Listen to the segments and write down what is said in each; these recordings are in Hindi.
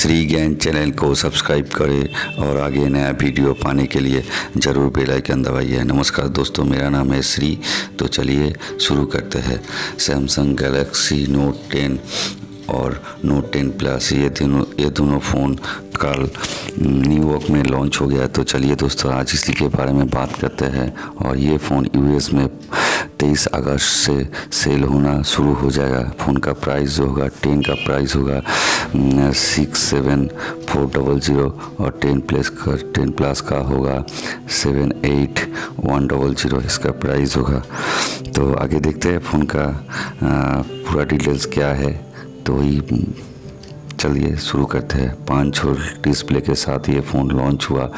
श्री ज्ञान चैनल को सब्सक्राइब करें और आगे नया वीडियो पाने के लिए ज़रूर बेल आइकन दबाइए। नमस्कार दोस्तों, मेरा नाम है श्री। तो चलिए शुरू करते हैं। सैमसंग गैलेक्सी नोट टेन और नोट टेन प्लस ये दोनों ये दोनों फ़ोन कल न्यूयॉर्क में लॉन्च हो गया तो चलिए दोस्तों, आज इसी के बारे में बात करते हैं। और ये फ़ोन यूएस में तेईस अगस्त से सेल होना शुरू हो जाएगा। फ़ोन का प्राइस जो होगा टेन का प्राइस होगा six seven four double zero और टेन प्लस का टेन प्लस का होगा seven eight one double zero इसका प्राइस होगा। तो आगे देखते हैं फ़ोन का पूरा डिटेल्स क्या है। तो वही, चलिए शुरू करते हैं। पाँच छोल डिस्प्ले के साथ ये फ़ोन लॉन्च हुआ,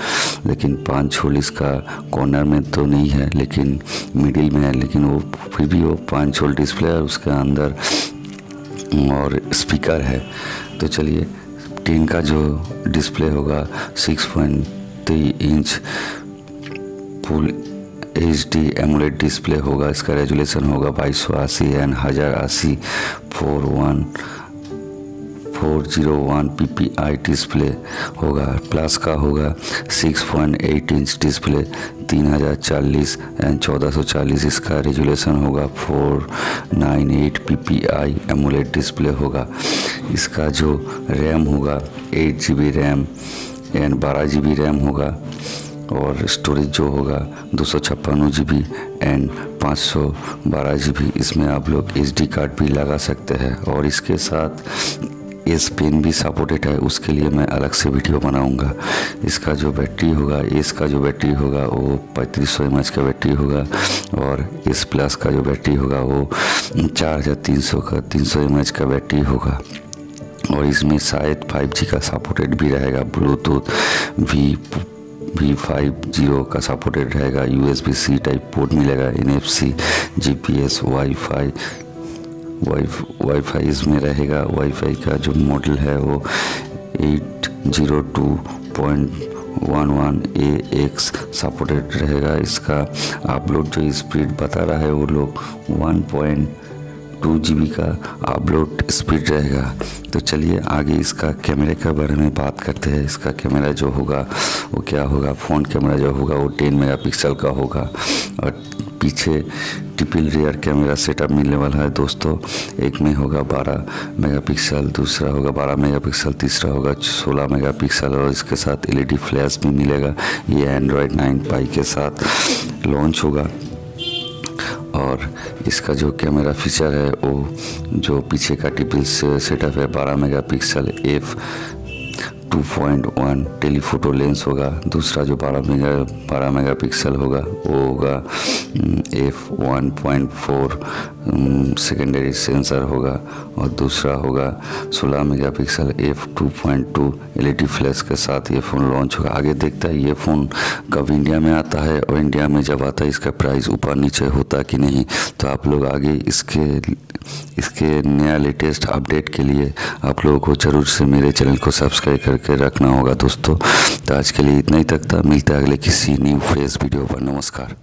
लेकिन पाँच छोल इसका कॉर्नर में तो नहीं है, लेकिन मिडिल में है, लेकिन वो फिर भी वो पाँच छोल डिस्प्ले है उसके अंदर और स्पीकर है। तो चलिए टेन का जो डिस्प्ले होगा six point three inch full H D AMOLED display होगा, इसका रेजुलेशन होगा बाईस सौ अस्सी एंड हज़ार अस्सी four one four zero one P P I display होगा, प्लस का होगा six point eight inch display, तीन हज़ार चालीस एंड चौदह सौ चालीस इसका रेजुलेशन होगा, four nine eight P P I AMOLED display होगा। इसका जो रैम होगा, eight G B RAM and बारह जी बी रैम होगा और स्टोरेज जो होगा, दो सौ छप्पन जी बी एंड पाँच सौ बारह जी बी इसमें आप लोग एच डी कार्ड भी लगा सकते हैं और इसके साथ एस पेन भी सपोर्टेड है, उसके लिए मैं अलग से वीडियो बनाऊँगा। इसका जो बैटरी होगा एस का जो बैटरी होगा, वो पैंतीस सौ एम का बैटरी होगा और एस प्लस का जो बैटरी होगा, वो चार हज़ार तीन सौ का, तीन सौ एम का बैटरी होगा। और इसमें शायद फाइव जी का सपोर्टेड भी रहेगा ब्लूटूथ भी वी फाइव ज़ीरो का सपोर्टेड रहेगा U S B C type port मिलेगा N F C G P S wifi wi wifi इसमें रहेगा। वाईफाई का जो मॉडल है वो eight zero two point one one A X supported रहेगा। इसका अपलोड जो स्पीड बता रहा है वो लोग वन पॉइंट टू जी का अपलोड स्पीड रहेगा। तो चलिए आगे इसका कैमरे के बारे में बात करते हैं। इसका कैमरा जो होगा, वो क्या होगा? फ़ोन कैमरा जो होगा, वो टेन मेगापिक्सल का होगा। और पीछे ट्रिपल रियर कैमरा सेटअप मिलने वाला है दोस्तों। एक में होगा 12 मेगापिक्सल, दूसरा होगा 12 मेगापिक्सल, तीसरा होगा 16 मेगापिक्सल और इसके साथ एलईडी फ्लैश भी मिलेगा। ये एंड्रॉयड 9 पाई के साथ लॉन्च होगा। और इसका जो कैमरा फीचर है, वो जो पीछे का टिपिल सेटअप है 12 मेगापिक्सल एफ़ 2.1 टेलीफोटो लेंस होगा। दूसरा जो 12 मेगा 12 मेगापिक्सल होगा, वो होगा एफ़ 1.4 सेकेंडरी सेंसर होगा और दूसरा होगा 16 मेगापिक्सल एफ़ 2.2 एलईडी फ्लैश के साथ ये फ़ोन लॉन्च होगा। आगे देखता है, ये फ़ोन कब इंडिया में आता है और इंडिया में जब आता है, इसका प्राइस ऊपर नीचे होता कि नहीं? तो आप लोग आगे इसके इसके नया लेटेस्ट अपडेट के लिए आप लोगों को ज़रूर से मेरे चैनल को सब्सक्राइब करके रखना होगा दोस्तों। तो आज के लिए इतना ही तक था। मिलता है अगले किसी न्यू फ्रेश वीडियो पर। नमस्कार।